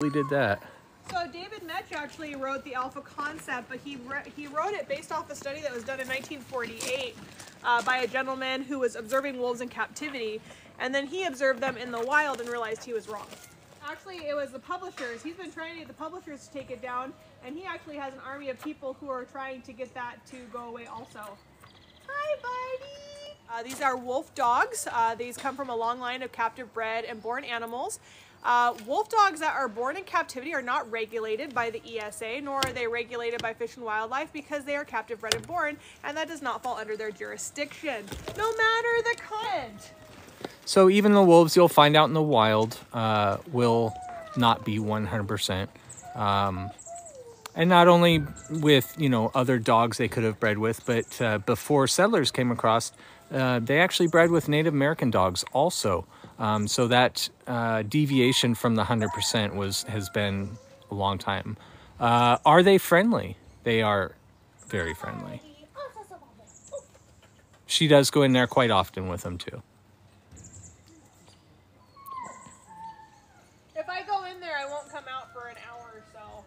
We did that. So David Mech actually wrote the alpha concept, but he he wrote it based off a study that was done in 1948 uh, by a gentleman who was observing wolves in captivity, and then he observed them in the wild and realized he was wrong. Actually, it was the publishers. He's been trying to get the publishers to take it down, and he actually has an army of people who are trying to get that to go away also. Hi, buddy. Uh, these are wolf dogs. Uh, these come from a long line of captive bred and born animals. Uh, wolf dogs that are born in captivity are not regulated by the ESA, nor are they regulated by Fish and Wildlife because they are captive bred and born, and that does not fall under their jurisdiction, no matter the kind. So even the wolves you'll find out in the wild uh, will not be 100%. Um, and not only with, you know, other dogs they could have bred with, but uh, before settlers came across, uh, they actually bred with Native American dogs also. Um, so that uh, deviation from the 100% was has been a long time. Uh, are they friendly? They are very friendly. She does go in there quite often with them too. If I go in there, I won't come out for an hour or so.